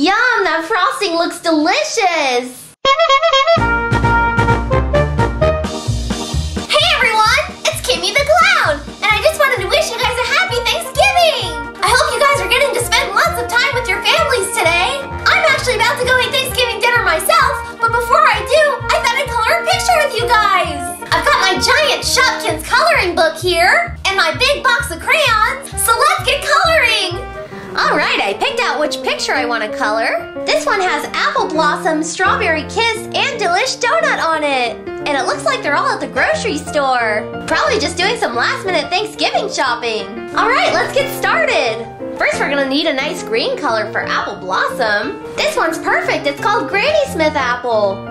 Yum, that frosting looks delicious! Hey everyone, it's Kimmi the Clown, and I just wanted to wish you guys a happy Thanksgiving! I hope you guys are getting to spend lots of time with your families today. I'm actually about to go eat Thanksgiving dinner myself, but before I do, I thought I'd color a picture with you guys! I've got my giant Shopkins coloring book here, and my big box of crayons, so let's get coloring! Alright, I picked out which picture I want to color. This one has apple blossom, strawberry kiss, and D'lish donut on it. And it looks like they're all at the grocery store. Probably just doing some last minute Thanksgiving shopping. Alright, let's get started. First, we're gonna need a nice green color for apple blossom. This one's perfect, it's called Granny Smith apple.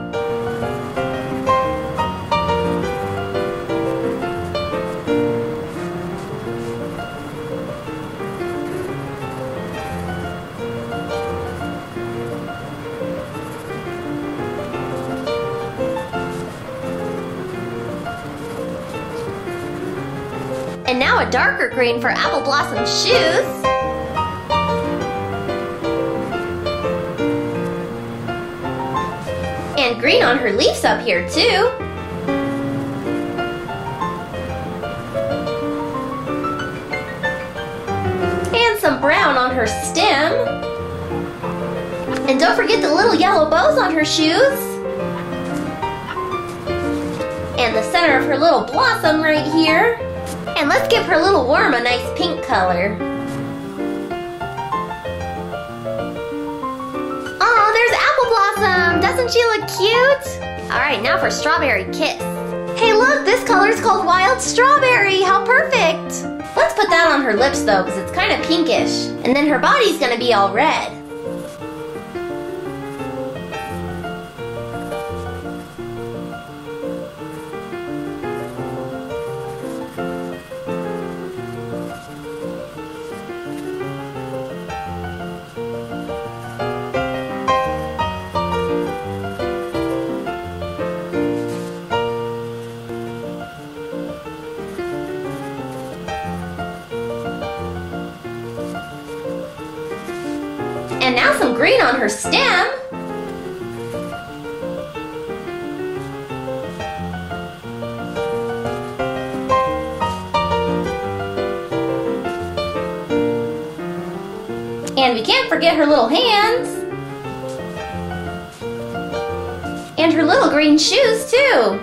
And now a darker green for Apple Blossom shoes. And green on her leaves up here too. And some brown on her stem. And don't forget the little yellow bows on her shoes. And the center of her little blossom right here. And let's give her little worm a nice pink color. Oh, there's Apple Blossom! Doesn't she look cute? Alright, now for Strawberry Kiss. Hey look, this color is called Wild Strawberry! How perfect! Let's put that on her lips though, because it's kind of pinkish. And then her body's gonna be all red. Her stem. And we can't forget her little hands. And her little green shoes too.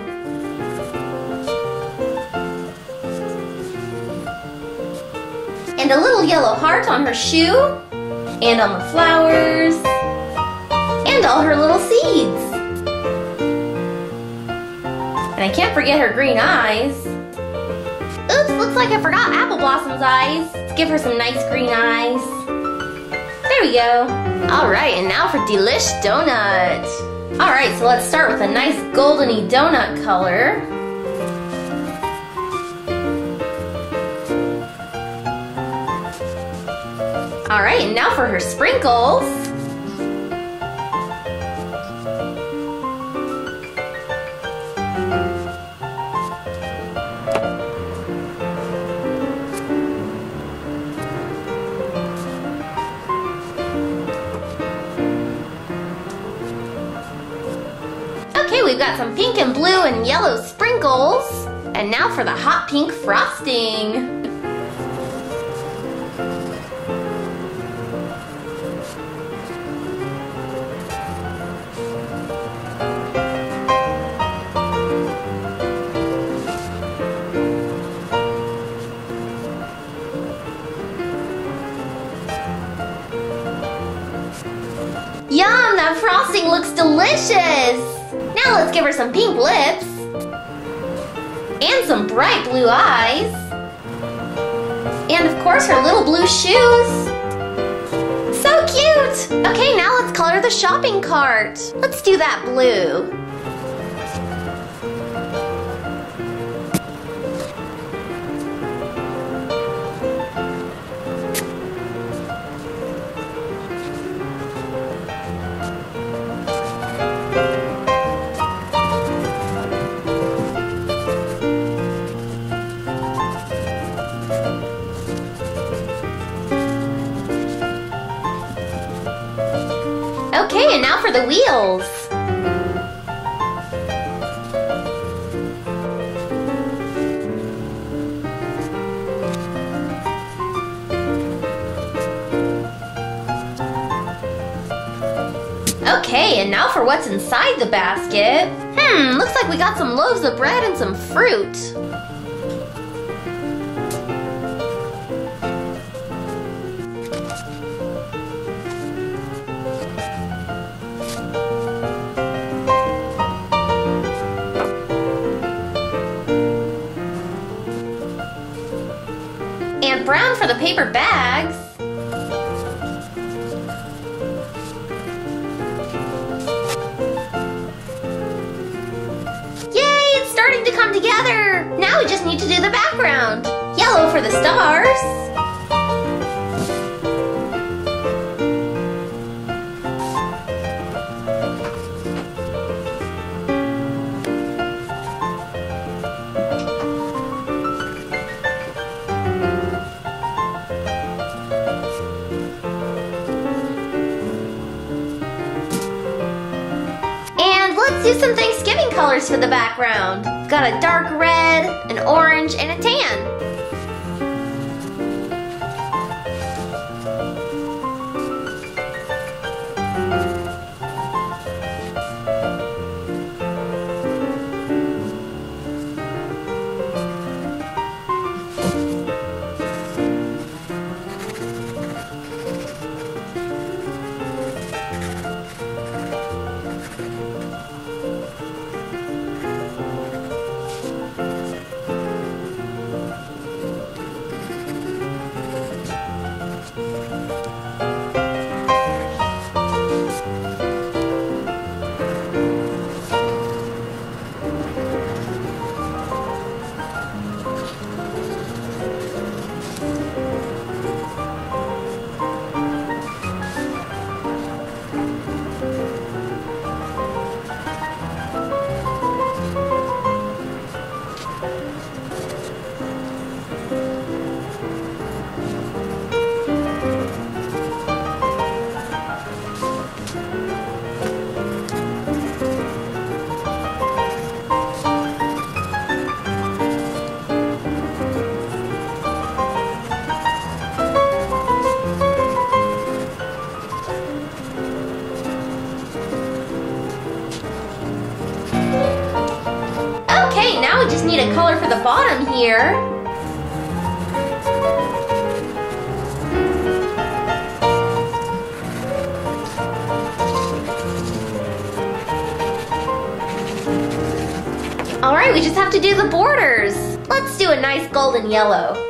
And a little yellow heart on her shoe and on the flowers, all her little seeds. And I can't forget her green eyes. Oops, looks like I forgot Apple Blossom's eyes. Let's give her some nice green eyes. There we go. All right, and now for D'lish Donut. All right, so let's start with a nice goldeny donut color. All right, and now for her sprinkles. We've got some pink and blue and yellow sprinkles. And now for the hot pink frosting. Yum, that frosting looks delicious! Now let's give her some pink lips. And some bright blue eyes. And of course her little blue shoes. So cute! Okay, now let's color the shopping cart. Let's do that blue. Okay, and now for the wheels. Okay, and now for what's inside the basket. Hmm, looks like we got some loaves of bread and some fruit. For the paper bags. Yay, it's starting to come together. Now we just need to do the background. Yellow for the stars. Do some Thanksgiving colors for the background. Got a dark red, an orange, and a tan. Need a color for the bottom here. Alright, we just have to do the borders. Let's do a nice golden yellow.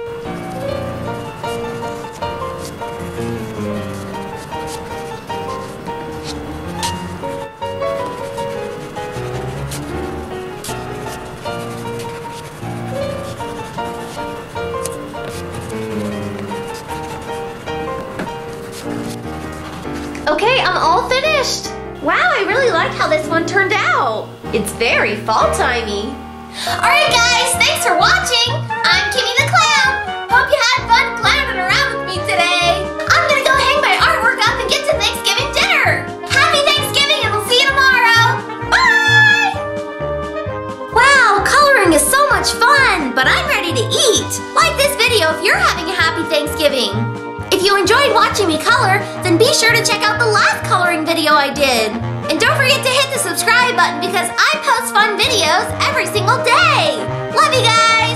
I really like how this one turned out. It's very fall-timey. Alright guys, thanks for watching. I'm Kimmi the Clown. Hope you had fun clowning around with me today. I'm gonna go hang my artwork up and get to Thanksgiving dinner. Happy Thanksgiving and we'll see you tomorrow. Bye! Wow, coloring is so much fun, but I'm ready to eat. Like this video if you're having a happy Thanksgiving. If you enjoyed watching me color, then be sure to check out the last coloring video I did forget to hit the subscribe button because I post fun videos every single day. Love you guys!